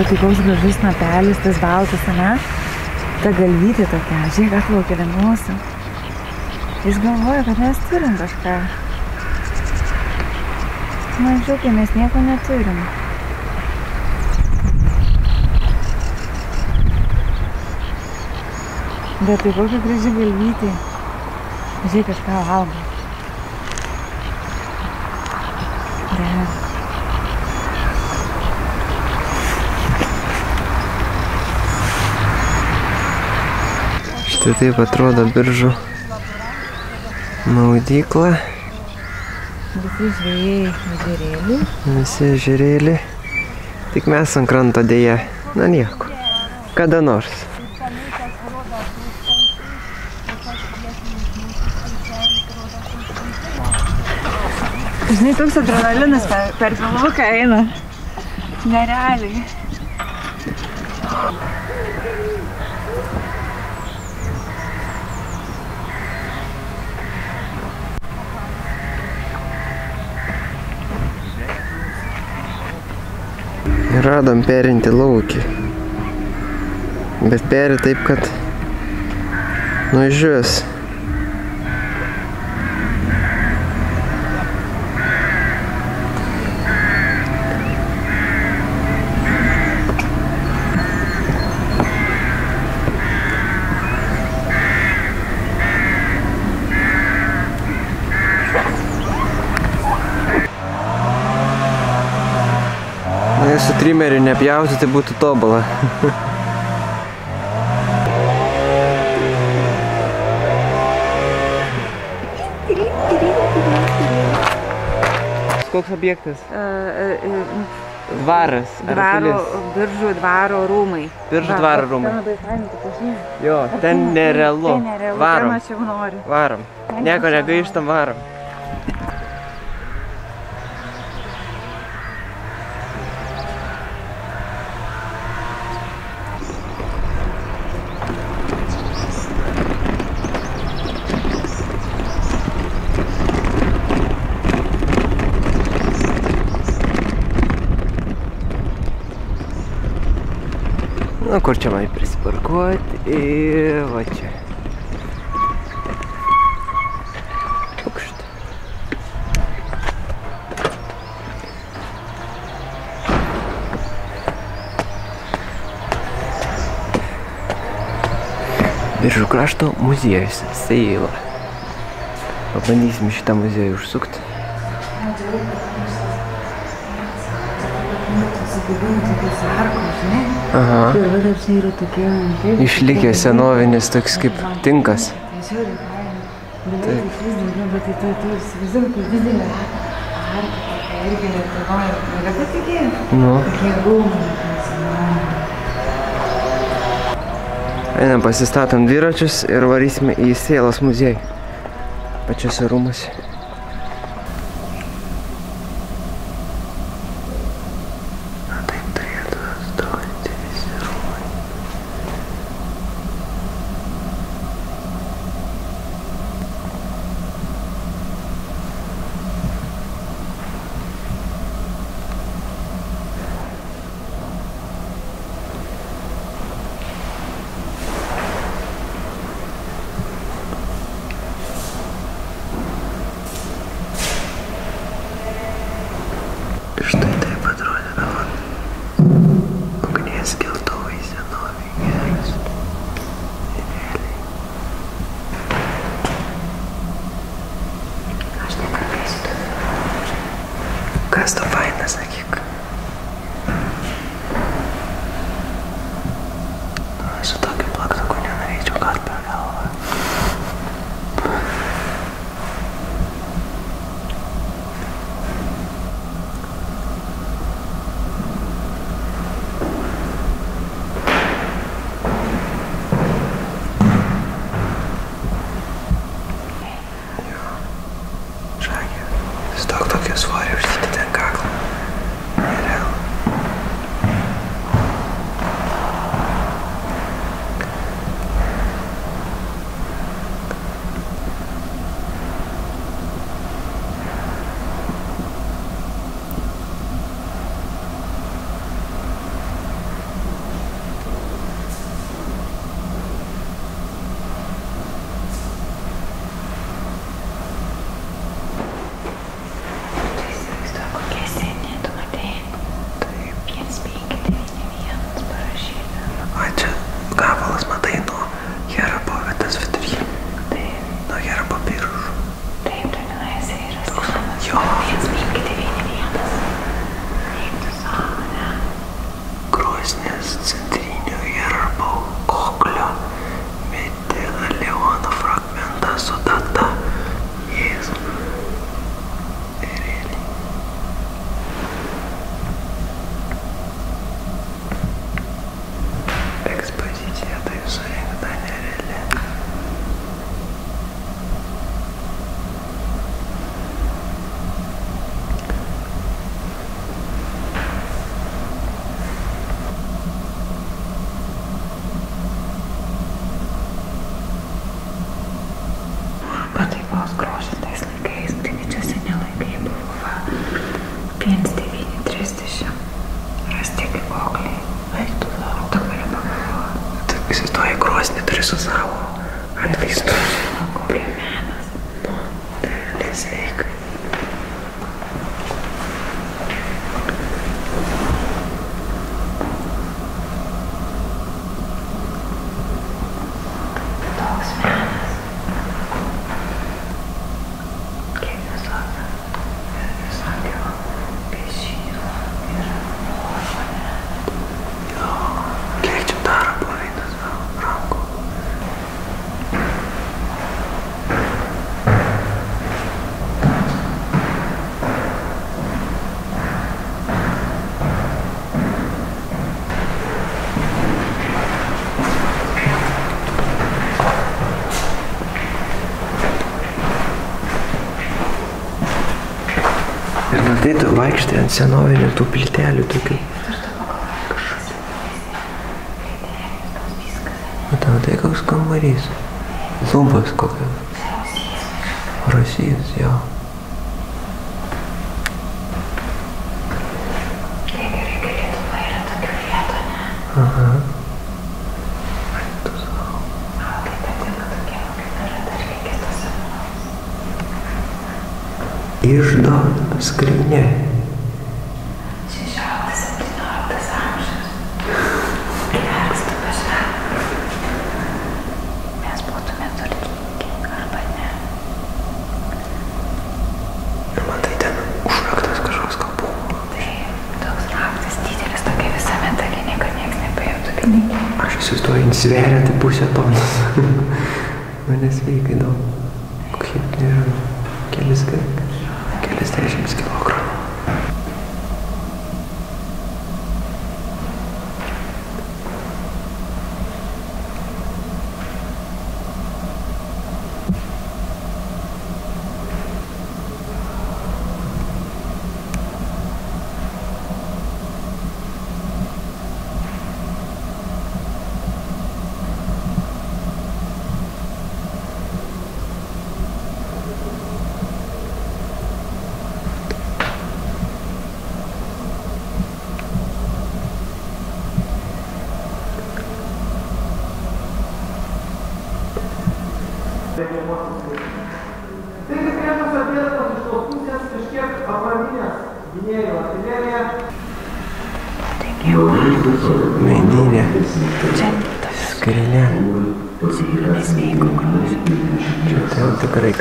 Bet tai koks gražus napelis, tas baltas, ne? Ta galvytė tokia, žiūrėk, atplaukė mūsų. Jis galvoja, kad mes turim kažką. Žiūrėk, mes nieko neturim. Bet tai kokia graži galvytė. Žiūrėk, kažką valgo. Gerai. Štai taip atrodo biržų maudykla. Visi žvėjai ežerėliai. Visi žiūrėlį. Tik mes ant kranto dėja. Na nieko. Kada nors. Žinai, toks adrenalinas per, per filmuką eina. Nerealiai. Ir radom perinti laukį. Bet peri taip, kad nužiūrės. Trimeriu nepjauti, tai būtų tobula. Koks objektas? Dvaras. ar Dvaro, biržų dvaro rūmai. Biržų Va, dvaro ten rūmai. labai fainai, tu pažinai. Jo, ten nerealu. Tai nerealu, Varom. ten aš jau noriu. Varom. Ten Nieko aš jau negaištam, varom. Nu, kur čia man prisiparkuoti? Ir va čia. Pukšt. Biržų krašto muziejus Seila. Pabandysim šitą muziejų užsukti. Aha. Ir va čia yra tokie... kaip- Išlikęs senovinis toks kaip tinkas. Tai tai vis daugiau, bet tai tu, tu įsivaizduoji, kur didelė arka irgi Lietuvoje. Negali patikėti. Nu. Tokie rūmai. nacionaliniai. Einam pasistatom dviračius ir varysime į Sėlos muziejų. Pačiose rūmose. Na taip turėtų atrodyti visi rūmai. Štai taip atrodydavo ugnies keltuvai senoviai geras. Realiai. Aš nekalbėsiu tavim. Kas tu vaikštė ant senovinių tų plytelių tokių. Matau, tai koks kambarys. Zumbas kokios. Rusijas, jo. Aha. Iždo skrinė. sveria tai pusę tonos. Mane sveikai daug. Kokie, nežinau, kelis kartus.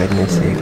viernes, eh,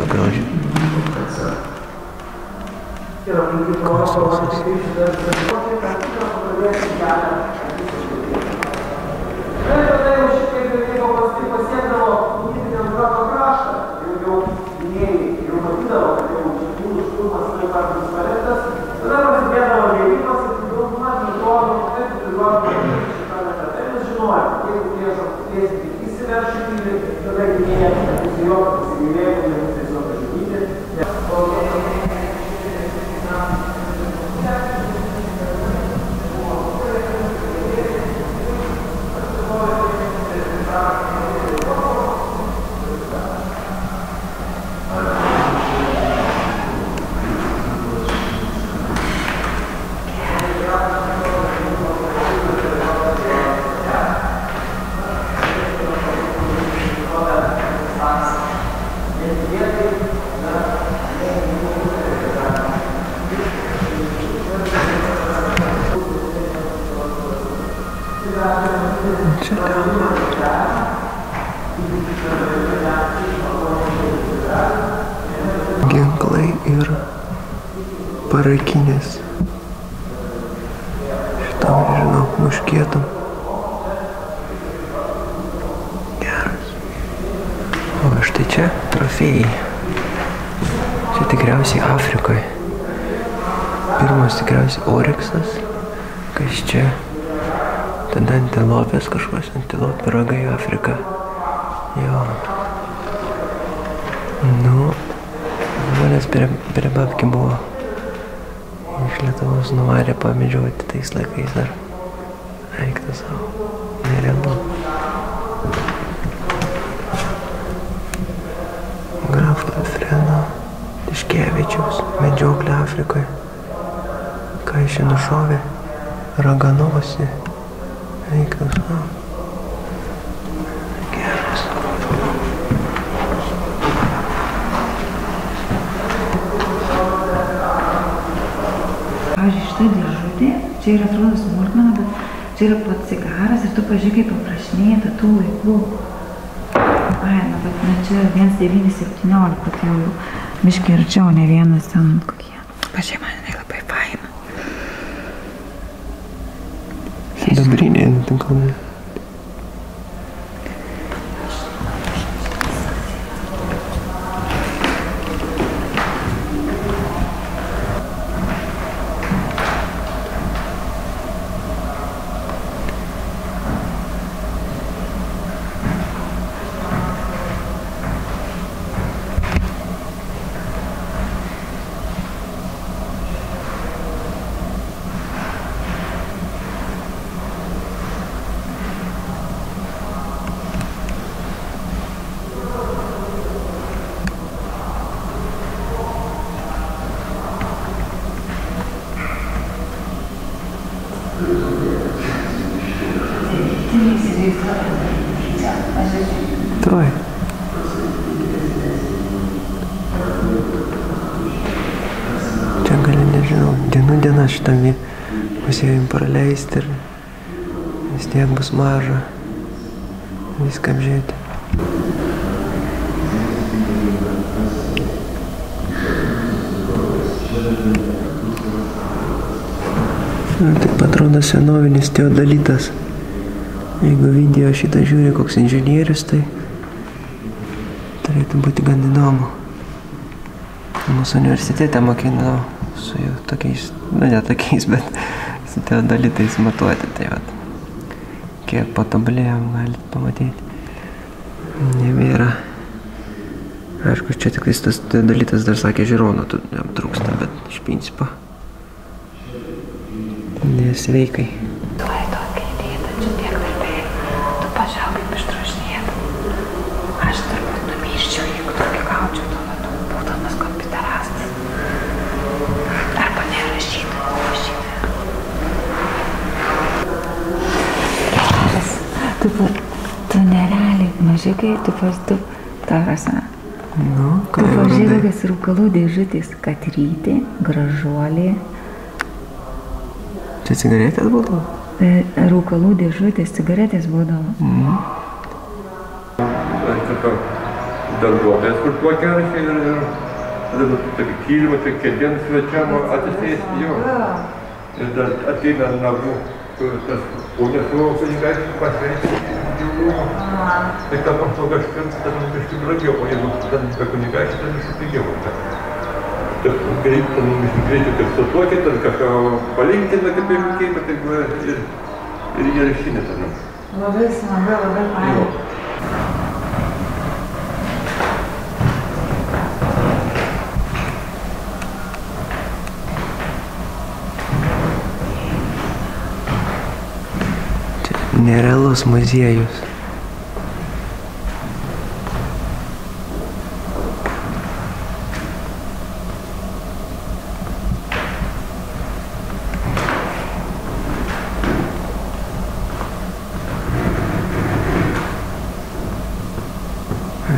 tinklai ir parakinės. Šitam, nežinau, muškėtam. Geras. O štai čia trofėjai. Čia tikriausiai Afrikoje. Pirmas tikriausiai Oreksas. Kas čia? Tada antilopės kažkoks antilopė ragai Afrika. Jo. Nu, kunigas prie, prie babki buvo. Iš Lietuvos nuvarė pamedžioti tais laikais dar. Eiktų savo. Nerealu. Graf Lefreno Iškevičiaus medžioklė Afrikoje. Ką iš nušovė? Raganovasi. Eiktų savo. Šita dėžutė, čia yra atrodo smulkmena, bet čia yra pats cigaras ir tu pažiūrėk, kaip aprašinėta tų laikų. Ai, na, bet na, čia 1917, tai jau miškiai arčiau, ne vienas ten kokie. Pažiūrėk, man jinai labai faina. Dabrinė, ten praleisti ir vis tiek bus maža viską apžiūrėti. Ir taip atrodo senovinis teodalitas. Jeigu video šitą žiūri koks inžinierius, tai turėtų būti gan įdomu. Mūsų universitete mokino su tokiais, nu ne tokiais, bet su teodalitais matuoti. Tai vat, kiek patobulėjom, galite pamatyti. Nebėra. Aišku, čia tik tais tas teodalitas dar sakė žiūronų, tu jam trūksta, bet iš principo nesveikai. Mažiukai, tu pas tu, tarasa. Nu, ką Tu jau pažiūrėk, radai? kokias rūkalų dėžutės, katrytė, gražuolė. Čia cigaretės būtų? E, Rūkalų dėžutės, cigaretės būdavo. Šito darbuotojas, kur tvarkarašiai ir, ir tada tokį kilimą, tai kėdėms svečiam atsisėsti jo. Ir dar ateina kur tas kūnės savo kunigaitį pasveikti gyvūnų. Tai ką nors to kažkas, ten biškai brangiau, o jeigu ten be kunigaitį, ten biškai pigiau. Tas greit, ten biškai greitai kaip sutuokė, ten kažką palinkina kaip ir mokėjimą, tai buvo ir, ir jie išinė ten. Labai smagu, labai Jo. Čia nerealus muziejus.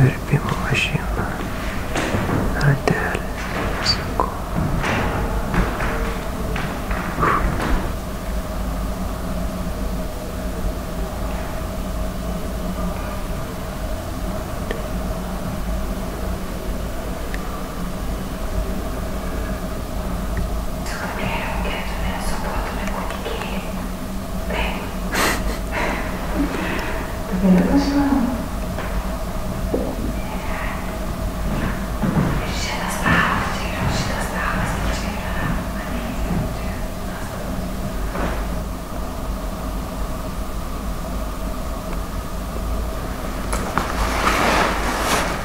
Virpimo mašina. Ratelė. Sakau.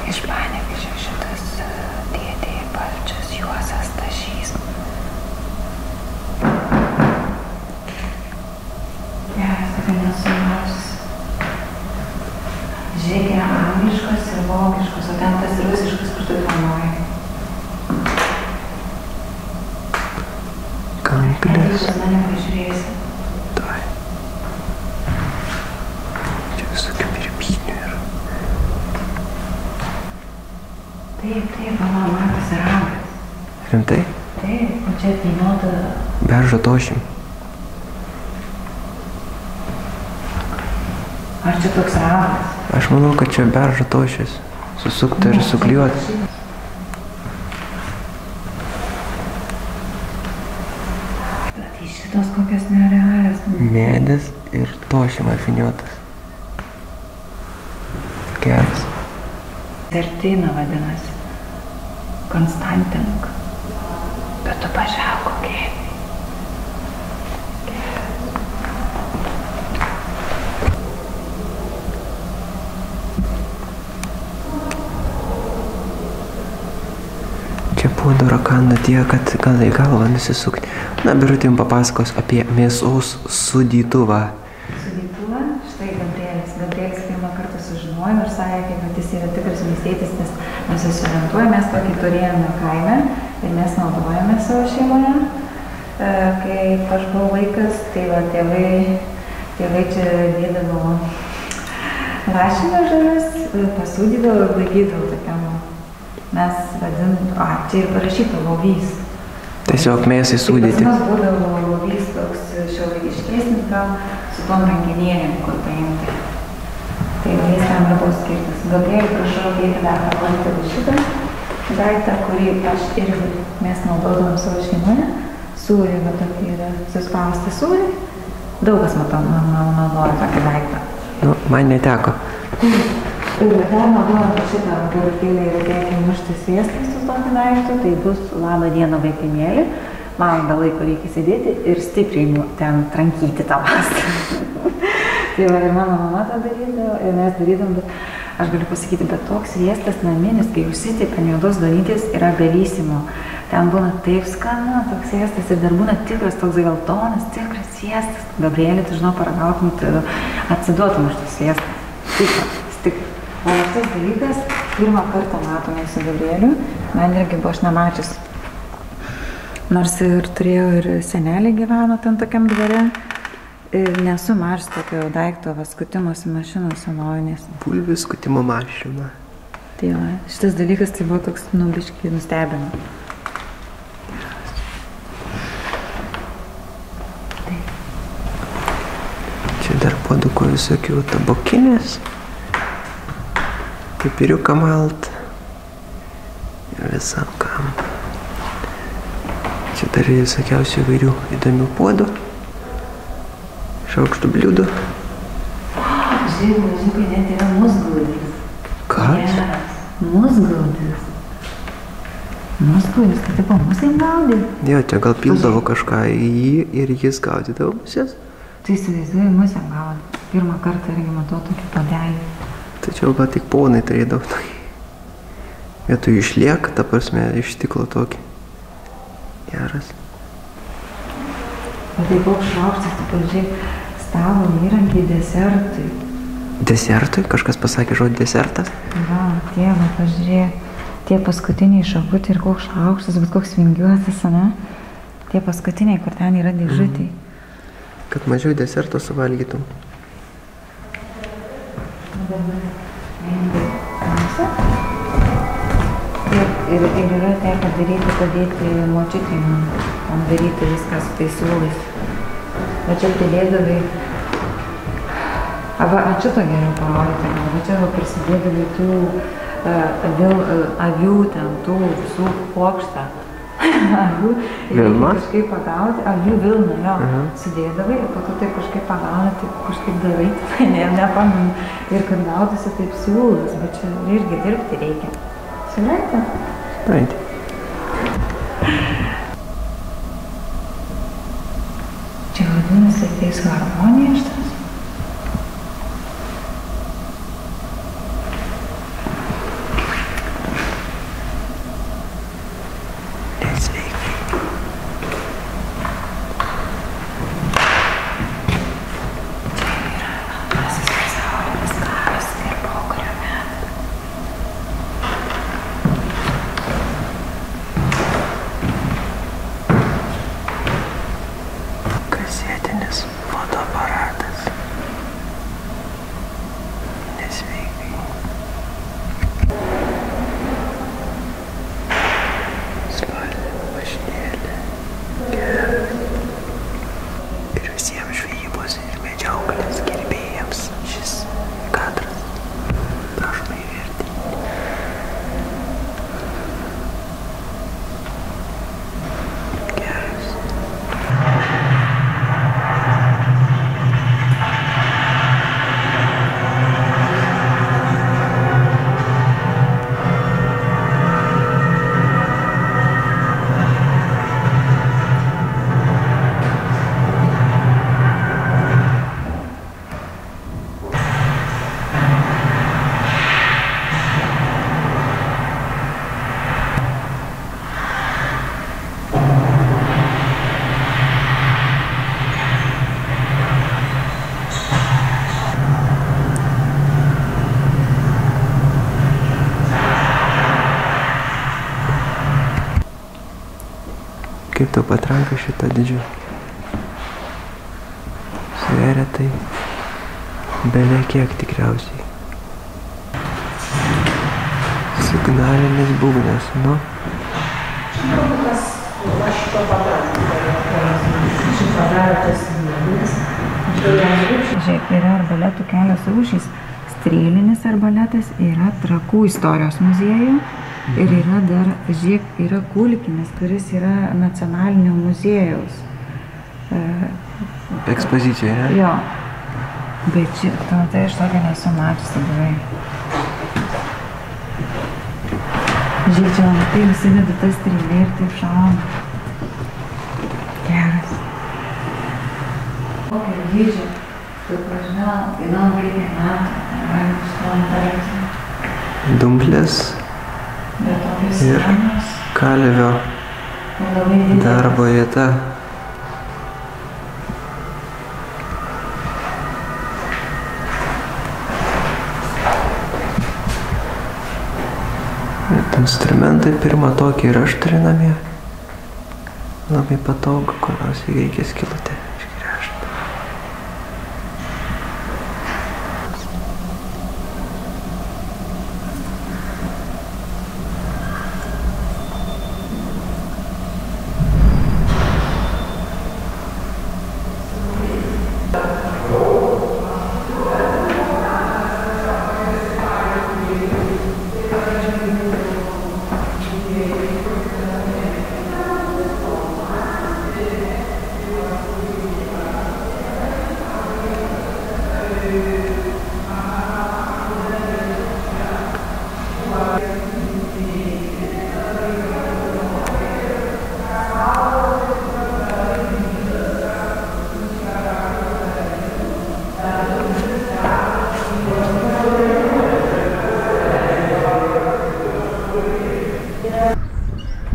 Iš Panevižio šitas e, dėdė Balčias Juozas Tašys. Geras, kad nesulaužys. Anglis. Pas mane pažiūrėsi. Tai. Čia visokių virpynių yra. Taip, taip, mama, matosi ragas. Rimtai? Taip, o čia apvyniota. Tošim. Ar čia toks ragas? Aš manau, kad čia beržo tošis. Susukta ir suklijuota. Tai šitos kokios nerealios. Medis ir tošim apvyniotas. Geras. Sertina vadinasi. Konstantink. Bet tu pažiūrėk kokie. Čia rakanda tiek, kad gal į galvą nusisukti. Na, birutė jums papasakos apie mėsos sudytuvą. Sudėtuva, štai Gabrielis. Gabrielis pirmą kartą sužinojo ir sakė, kad jis yra tikras miestietis, nes mes susiorientuojame, mes tokį turėjome kaime ir mes naudojame savo šeimoje. E, Kai aš buvau vaikas, tai va tėvai, tėvai čia dėdavo rašinio žalius, pasūdydavo ir laikydavo tokiam, mes vadinam, a, čia ir parašyta lovys. Tiesiog mėsai sudėti. Pas mus būdavo lovys toks šiuolaikiškesnis, gal su tom rankinėlėm, kur paimti. Tai lovys tam ir buvo skirtas. Gabrielį prašau dėti dar parodyti va šitą daiktą, kurį aš irgi mes naudodavom savo šeimoje. Sūrį, va tokį yra suspaustą sūrį. Daug kas matau, naudoja tokį daiktą. Nu, man neteko. Ir dar naudojant šitą burkėlę ir reikia mušti sviestą su tokiu daiktu, tai bus labą dieną vaikinėlį. Valandą laiko reikia sėdėti ir stipriai ten trankyti tą pastą. tai va ir mano mama tą darydavo ir mes darydavom, bet aš galiu pasakyti, bet toks sviestas naminis, kai užsitip ant juodos darytis, yra galysimo. Ten būna taip skanu, toks sviestas ir dar būna tikras toks geltonas, tikras sviestas. Gabrielė, tu žinau, paragautum, tu atsiduotum už tą sviestą. Tikras, tikras. O tas dalykas, pirmą kartą matome su Gabrieliu, man irgi buvo aš nemačius. Nors ir turėjau ir senelį gyveno ten tokiam dvare. Ir nesu mačius tokio daikto vaskutimosi mašinų senovinės. Bulvių skutimo mašina. Tai va, šitas dalykas tai buvo toks nubiškai nustebino. Čia dar puodukų visokių tabokinės. Pipiriuką malt. Ir visam kam. Čia dar yra visokiausių įvairių įdomių puodų. Šaukštų bliūdų. Žiūrėk, mažiukai net yra musgaudis. Kas? Musgaudis. Musgaudis, kad tipo musai gaudė. Jo, čia gal pildavo kažką į jį ir jis gaudydavo musės. Tai įsivaizduoju, musę gaudė. Pirmą kartą irgi matau tokį padelį. Tačiau gal tik ponai turėdavo tokį. Vietoj išlieka, ta prasme, iš stiklo tokį. Geras. O tai koks šaukštas, tu pažiūrėk, stalo įrankiai desertui. Desertui, kažkas pasakė žodį desertas. Va, tėva, pažiūrėk, tie paskutiniai šakutį ir koks šaukštas, bet koks vingiuotas, ne? Tie paskutiniai, kur ten yra dėžutė. Kad mažiau deserto suvalgytum. Ir, ir, ir yra tekę daryti, padėti močiutėm, man daryti viską su tais siūlais. Va čia pridėdavai, arba ant šito geriau parodyti, va čia va prisidėdavai tų avių, avių ten, tų visų plokštą. Avių, Vilna? kažkaip pagauti, avių vilną, jo, Mhm. sudėdavai ir po to taip kažkaip pagauni, taip kažkaip darai, ne, nepamenu. Ir kad gautųsi taip siūlas, bet čia irgi dirbti reikia. Suprantate? Praeitį. Čia vadinasi ateis harmonija šitas. Nesveikai. Šito patranka, šito didžio. Sveria tai beveik kiek tikriausiai. Signalinis būgnas, nu. Žiūrėk, yra arbaletų kelios rūšys. Strėlinis arbaletas yra trakų istorijos muziejų ir yra dar, žiūrėk, yra kulkinis, kuris yra nacionalinio muziejaus. E, Ekspozicija, ne? jo. Bet ši, tu matai, aš tokio nesu mačiusi buvai. Žiūrėk, čia matai, užsideda tas strėlė ir taip šauna. Geras. Kokio dydžio? Tu pažinau, vienam reikia metų, galim iškomentarėti. Dumplės Bet tokios Ir- kalvio darbo vieta. Instrumentai pirmą tokį ir aš turiu namie. Labai patogu, kur nors jei reikia skilutę išgręžti.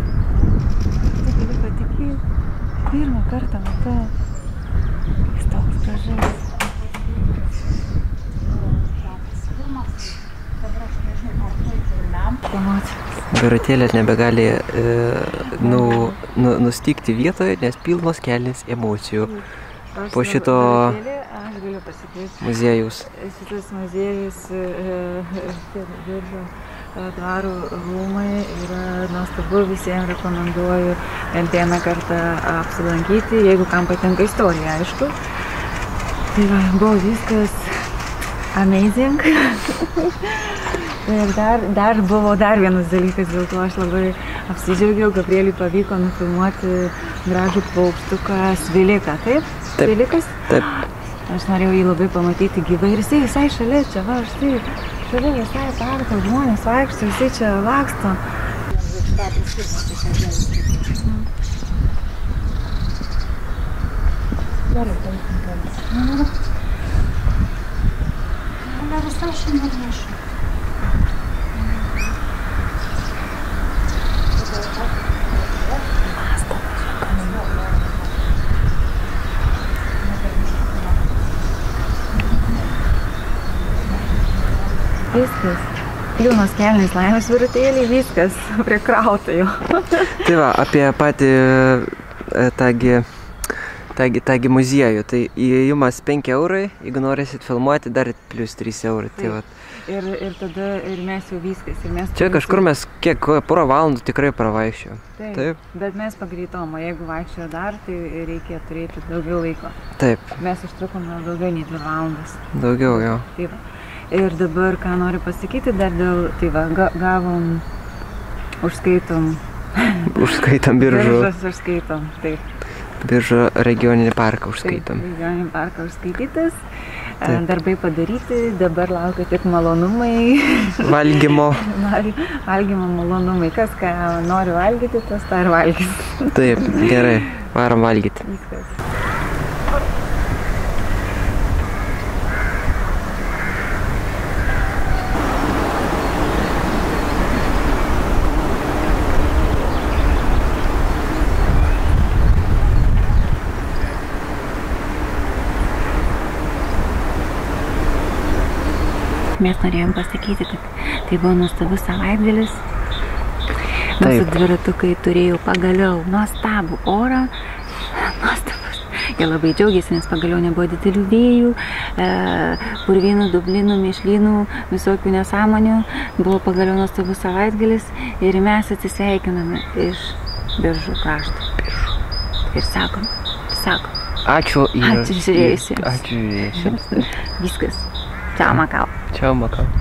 Tai galiu patikėti. Pirmą kartą matau. Jis toks gražus. Garatėlės nebegali e, nu, nu, nustikti vietoje, nes pilnos kelnes emocijų Po šito- muziejus. Šitas muziejus Viržo dvarų rūmai yra nuostabu, visiems rekomenduoju bent vieną kartą apsilankyti, jeigu kam patinka istorija, aišku. Tai va, buvo viskas amazing. Ir dar, dar buvo dar vienas dalykas, dėl to aš labai apsidžiaugiau, Gabrieliui pavyko nufilmuoti gražų paukštuką Sviliką, taip? Taip. Svilikas? Taip, Aš norėjau jį labai pamatyti gyvai ir jisai visai šalia čia, va, štai, šalia visai parko, žmonės vaikšto, jisai čia laksto. Viskas. Kliūnos kelnis laimės virutėlį, viskas, prikrauta jau. tai va, apie patį e, tągi, tągi, tągi muziejų. Tai įėjimas 5 eurai, jeigu norėsit filmuoti, dar plus 3 eurai. Tai Taip. va. Ir, ir tada ir mes jau viskas. Ir mes Čia kažkur mes kiek, porą valandų tikrai pravaikščiojom. Taip. Taip. Bet mes pagreitom, o jeigu vaikščiojo dar, tai reikia turėti daugiau laiko. Taip, Mes užtrukome daugiau nei dvi valandas. daugiau jo. Tai va. Ir dabar, ką noriu pasakyti, dar dėl, tai va, ga, gavom, užskaitom. Užskaitom biržų, Biržas užskaitom. Taip. biržų regioninį parką užskaitom. Taip, Regioninį parką užskaitytas. e, Taip. Darbai padaryti, dabar laukia tik malonumai, Valgymo, Val- valgymo malonumai. Kas ką nori valgyti, tas tą ir valgys. taip, gerai, varom valgyti. Viskas. Mes norėjom pasakyti, kad tai buvo nuostabus savaitgalis. Mūsų Taip. dviratukai turėjo pagaliau nuostabų orą. Nuostabus. Jie labai džiaugiasi, nes pagaliau nebuvo didelių vėjų, e, purvinų, dublinų, mišlynų, visokių nesąmonių. Buvo pagaliau nuostabus savaitgalis ir mes atsisveikiname iš biržų krašto. Ir sakom, sakom, Ačiū ir... Ačiū žiūrėjusiems. Ačiū žiūrėjusiems. viskas. Čia Makau. Čia Makau.